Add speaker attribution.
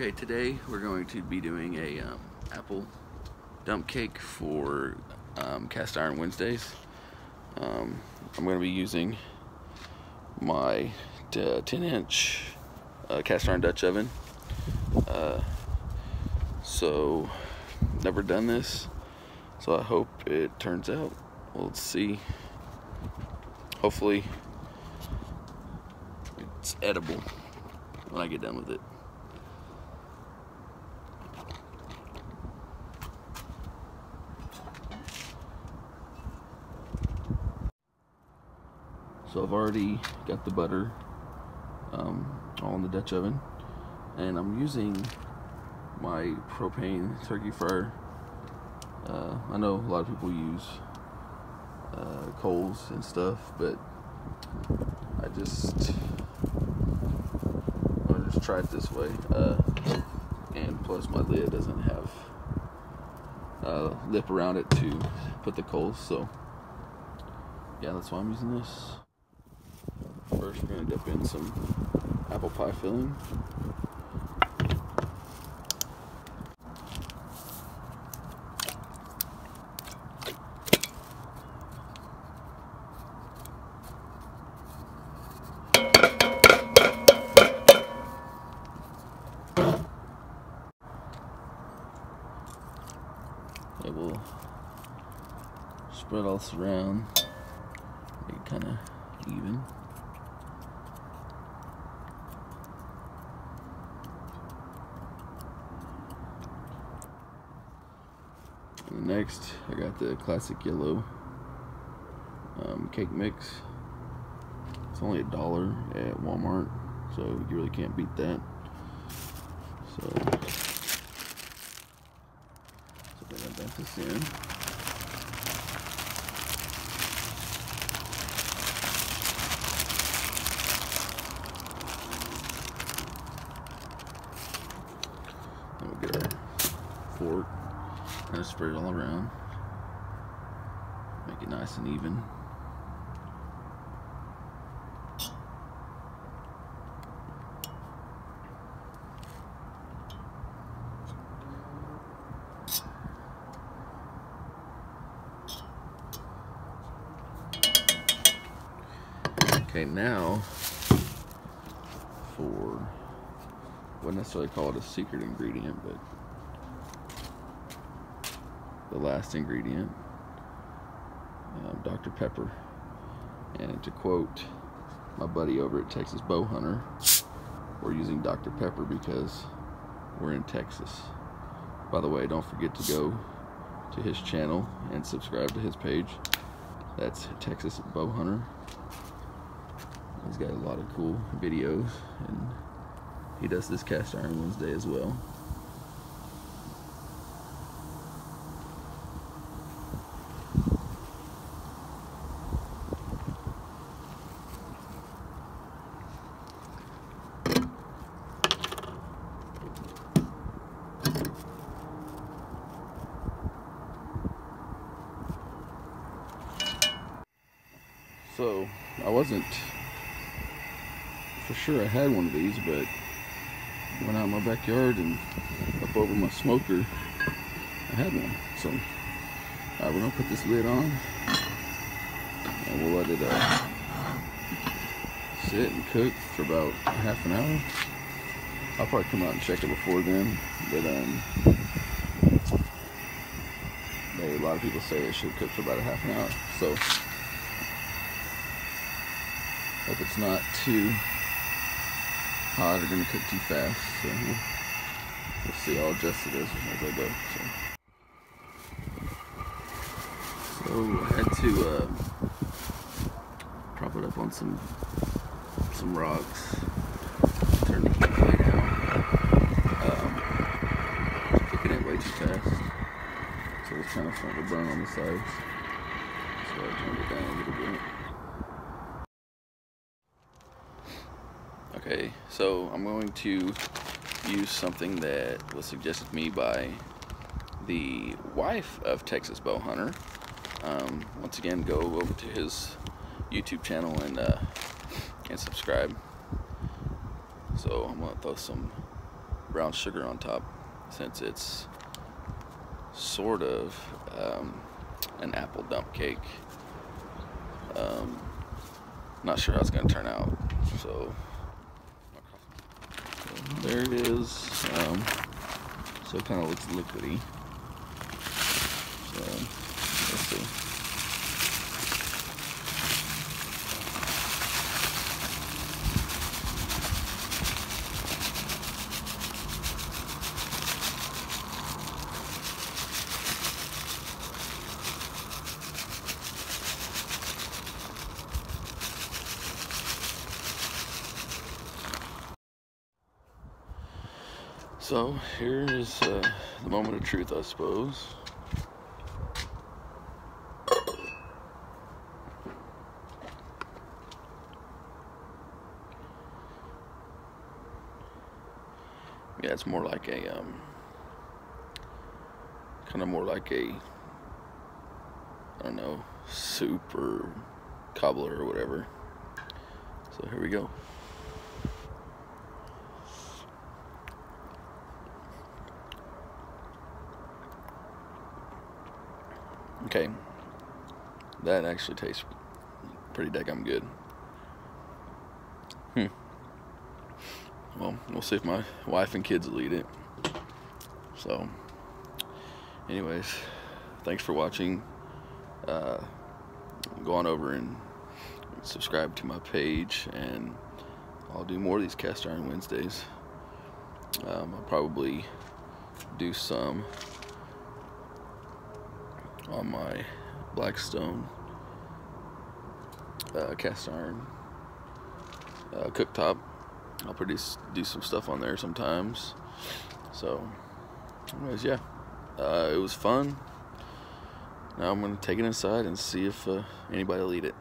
Speaker 1: Okay, today we're going to be doing a um, apple dump cake for um, Cast Iron Wednesdays. Um, I'm going to be using my 10 inch uh, cast iron Dutch oven. Uh, so, never done this, so I hope it turns out. Well, see. Hopefully, it's edible when I get done with it. So I've already got the butter um, all in the Dutch oven and I'm using my propane turkey fryer. Uh, I know a lot of people use uh, coals and stuff, but I just I just try it this way. Uh, and plus my lid doesn't have a lip around it to put the coals, so yeah, that's why I'm using this. First, we're going to dip in some apple pie filling. It will spread all this around, make it kind of even. Next, I got the classic yellow um, cake mix. It's only a dollar at Walmart, so you really can't beat that. So, so I'm gonna dump this in. Then we'll get our fork and spread it all around. Make it nice and even. Okay, now for wouldn't necessarily call it a secret ingredient, but the last ingredient, um, Dr. Pepper. And to quote my buddy over at Texas Bow Hunter, we're using Dr. Pepper because we're in Texas. By the way, don't forget to go to his channel and subscribe to his page. That's Texas Bow Hunter. He's got a lot of cool videos and he does this cast iron Wednesday as well. So I wasn't for sure I had one of these, but went out in my backyard and up over my smoker, I had one. So alright, we're gonna put this lid on and we'll let it uh, sit and cook for about half an hour. I'll probably come out and check it before then, but um, they, a lot of people say it should cook for about a half an hour. So Hope it's not too hot or gonna cook too fast. So we'll, see. I'll adjust it as, as I go. So, so I had to uh, prop it up on some some rocks. Turn the heat way down. Um, cooking it way too fast. So it's kind of starting to burn on the sides. So I turned it down a little bit. Okay, so I'm going to use something that was suggested to me by the wife of Texas Bow Hunter. Um, once again, go over to his YouTube channel and uh, and subscribe. So I'm gonna throw some brown sugar on top since it's sort of um, an apple dump cake. Um, not sure how it's going to turn out. So, there it is. Um, so it kind of looks liquidy. So let's see. So here is uh, the moment of truth, I suppose. Yeah, it's more like a, um, kind of more like a, I don't know, soup or cobbler or whatever. So here we go. Okay, that actually tastes pretty daggum good. Hmm. Well, we'll see if my wife and kids will eat it. So, anyways, thanks for watching. Uh, go on over and subscribe to my page, and I'll do more of these cast iron Wednesdays. Um, I'll probably do some on my Blackstone uh, cast iron uh, cooktop. I'll produce do some stuff on there sometimes. So, anyways, yeah, uh, it was fun. Now I'm gonna take it inside and see if uh, anybody will eat it.